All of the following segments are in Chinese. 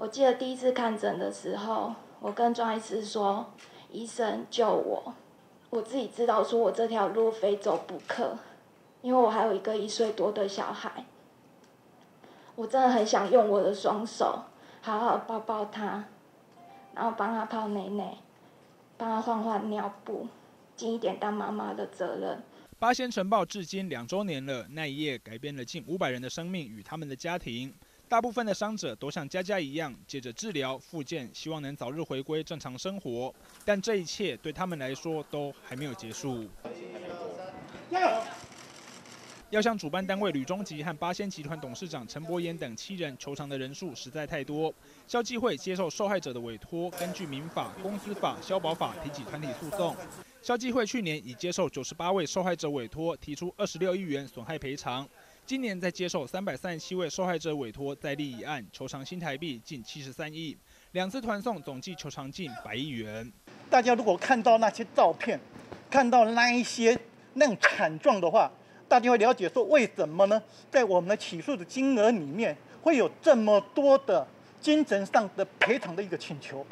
我记得第一次看诊的时候，我跟庄医师说：“医生救我！”我自己知道，说我这条路非走不可，因为我还有一个一岁多的小孩。我真的很想用我的双手好好抱抱他，然后帮他泡奶奶，帮他换换尿布，尽一点当妈妈的责任。八仙晨报至今两周年了，那一夜改变了近五百人的生命与他们的家庭。大部分的伤者都像佳佳一样，借着治疗复健，希望能早日回归正常生活。但这一切对他们来说都还没有结束。要向主办单位吕中吉和八仙集团董事长陈柏言等七人求偿的人数实在太多。消基会接受受害者的委托，根据民法、公司法、消保法提起团体诉讼。消基会去年已接受九十八位受害者委托，提出二十六亿元损害赔偿。今年在接受三百三十七位受害者委托，再立一案，求偿新台币近七十三亿，两次团送总计求偿近百亿元。大家如果看到那些照片，看到那一些那种惨状的话，大家会了解说为什么呢？在我们的起诉的金额里面，会有这么多的精神上的赔偿的一个请求。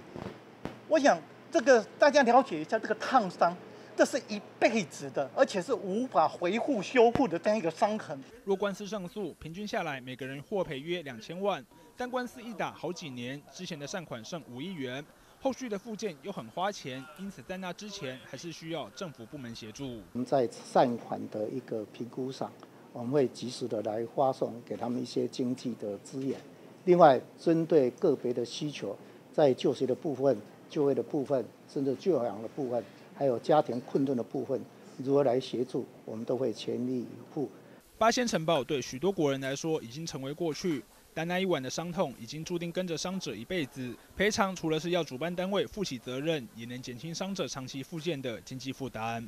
我想这个大家了解一下这个烫伤。这是一辈子的，而且是无法回复修复的这样一个伤痕。若官司胜诉，平均下来每个人获赔约两千万，但官司一打好几年，之前的善款剩五亿元，后续的复健又很花钱，因此在那之前还是需要政府部门协助。我们在善款的一个评估上，我们会及时的来发送给他们一些经济的资源。另外，针对个别的需求，在就学的部分、就业的部分，甚至就养的部分。还有家庭困顿的部分，如何来协助，我们都会全力以赴。八仙城堡对许多国人来说已经成为过去，但那一晚的伤痛已经注定跟着伤者一辈子。赔偿除了是要主办单位负起责任，也能减轻伤者长期复健的经济负担。